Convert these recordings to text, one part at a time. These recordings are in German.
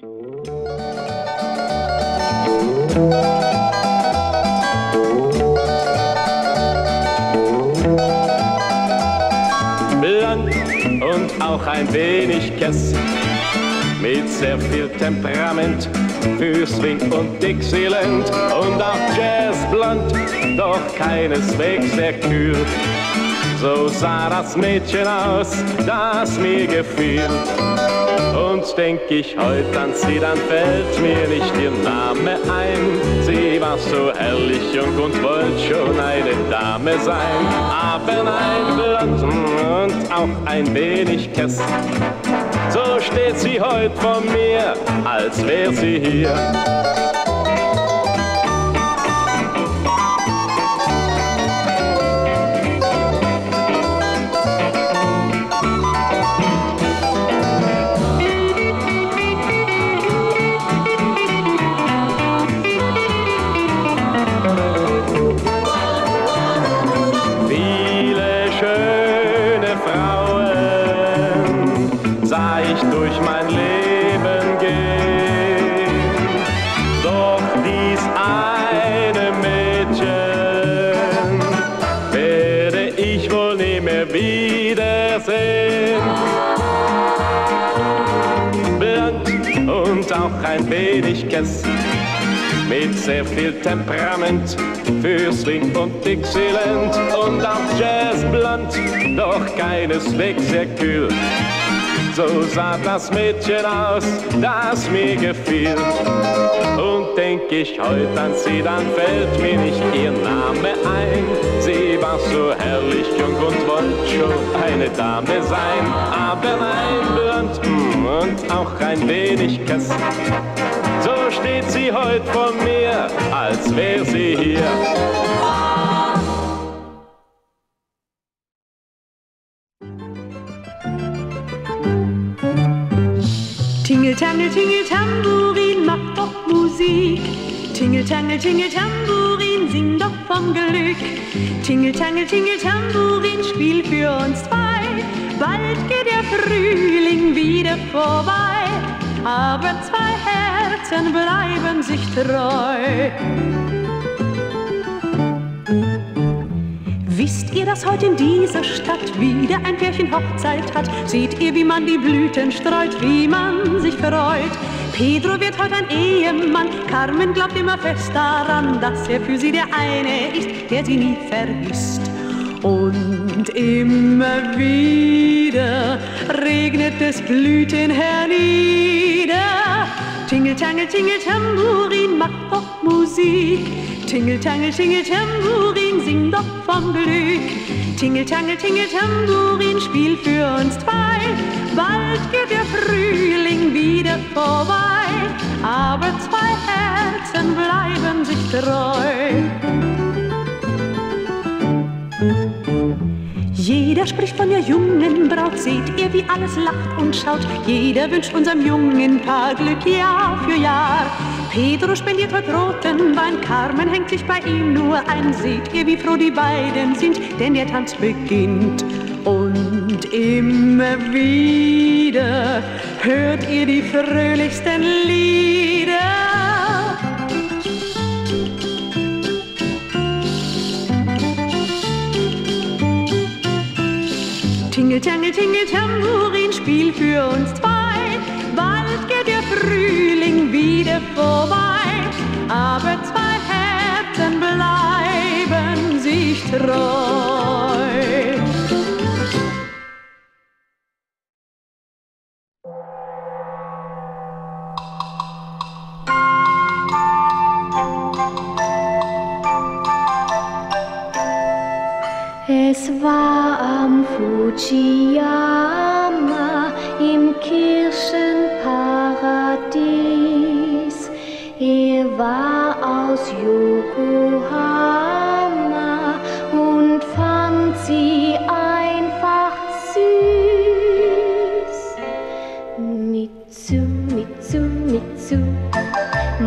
Blank und auch ein wenig Kess, mit sehr viel Temperament für Swing und Dixieland und auch Jazz blond, doch keineswegs sehr kühl. So sah das Mädchen aus, das mir gefiel. Und denk ich heut an sie, dann fällt mir nicht ihr Name ein. Sie war so herrlich jung und wollte schon eine Dame sein. Aber nein, blond und auch ein wenig kess. So steht sie heut vor mir, als wär sie hier. Kess mit sehr viel Temperament für Swing und Dixieland und auch Jazz blond, doch keineswegs sehr kühl. So sah das Mädchen aus, das mir gefiel. Und denk ich heut an sie, dann fällt mir nicht ihr Name ein. Sie war so herrlich jung und wollte schon eine Dame sein. Aber nein, blond mm, und auch ein wenig Kess. So steht sie heut vor mir, als wär sie hier. Tingle, tangle, tingle, Tambourin, mach doch Musik. Tingle, tangle, tingle, Tambourin, sing doch vom Glück. Tingle, tangle, tingle, Tambourin, spiel für uns zwei. Bald geht der Frühling wieder vorbei, aber zwei Herzen bleiben sich treu. Wisst ihr, dass heute in dieser Stadt wieder ein Pärchen Hochzeit hat? Seht ihr, wie man die Blüten streut, wie man sich freut? Pedro wird heute ein Ehemann, Carmen glaubt immer fest daran, dass er für sie der eine ist, der sie nie vergisst. Und immer wieder regnet es Blüten hernieder. Tingle, tangle, tingle, Tambourin, mach doch Musik. Tingle, tangle, tingle, Tambourin, sing doch vom Glück. Tingle, tangle, tingle, Tambourin, spiel für uns zwei. Bald geht der Frühling wieder vorbei, aber zwei Herzen bleiben sich treu. Jeder spricht von der jungen Braut, seht ihr, wie alles lacht und schaut. Jeder wünscht unserem jungen Paar Glück Jahr für Jahr. Pedro spendiert heute roten Wein, Carmen hängt sich bei ihm nur ein. Seht ihr, wie froh die beiden sind, denn der Tanz beginnt. Und immer wieder hört ihr die fröhlichsten Lieder. Tingle, tangle, tingle, Tambourin, spiel für uns zwei. Es war am Fujiyama im Kirchenparadies. Er war aus Yokohama und fand sie einfach süß. Mitsu, Mitsu, Mitsu,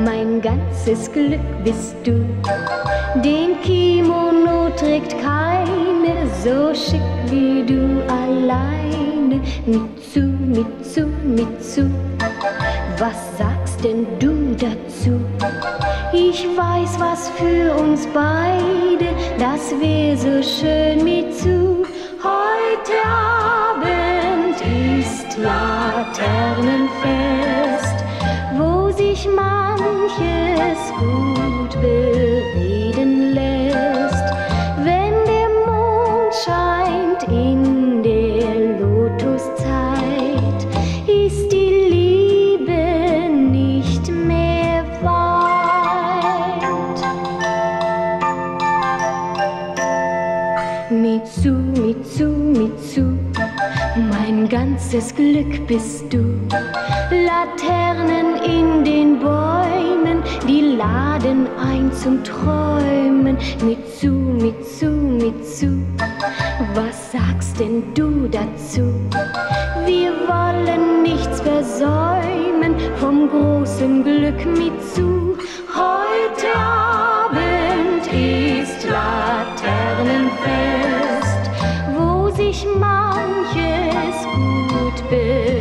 mein ganzes Glück bist du. Den Kimono trägt keine so schick wie du alleine. Mitsu, Mitsu, Mitsu, Was sagst denn du dazu? Ich weiß, was für uns beide, das wär so schön mit zu. Heute Abend ist Laternenfest, wo sich manches gut bereden Mitsu, Mitsu, Mitsu, mein ganzes Glück bist du. Laternen in den Bäumen, die laden ein zum Träumen. Mitsu, Mitsu, Mitsu, was sagst denn du dazu? Wir wollen nichts versäumen vom großen Glück Mitsu. Manches gut bereden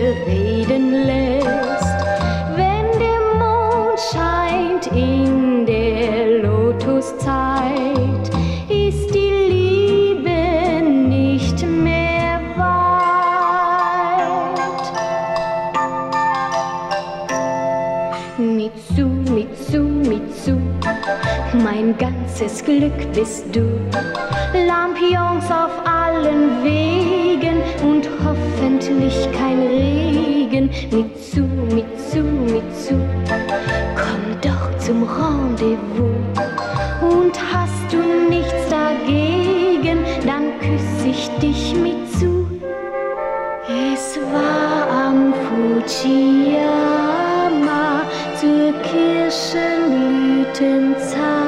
Mitsu, Mitsu, Mitsu, mein ganzes Glück bist du. Lampions auf allen Wegen und hoffentlich kein Regen. Mitsu, Mitsu, Mitsu, komm doch zum Rendezvous. Und hast du nichts dagegen, dann küss ich dich mitzu. Es war am Fujiyama In time.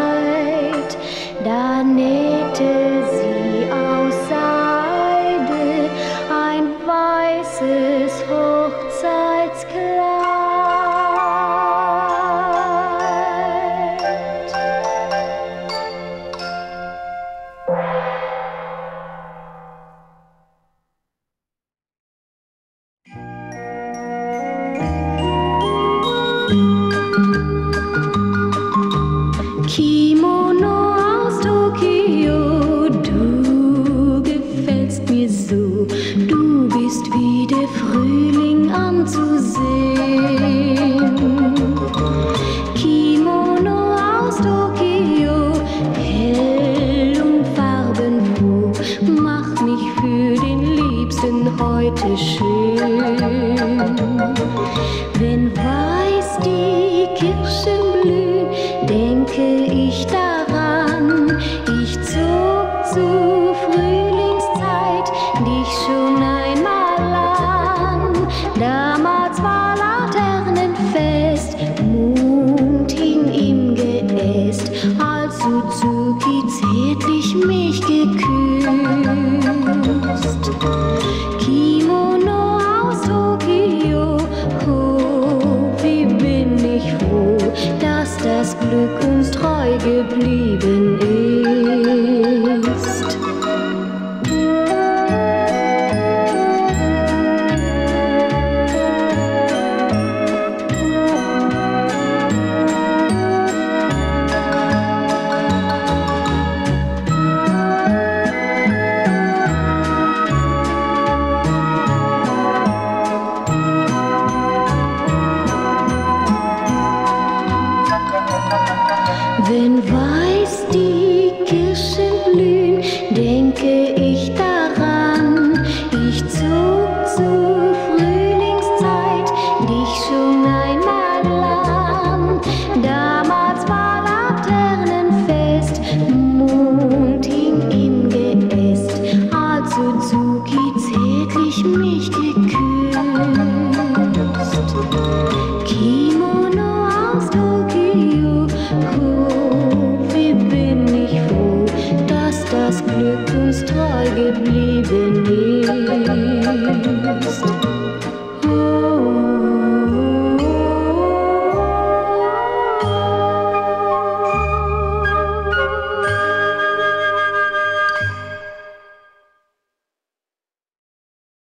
Uns treu geblieben ist.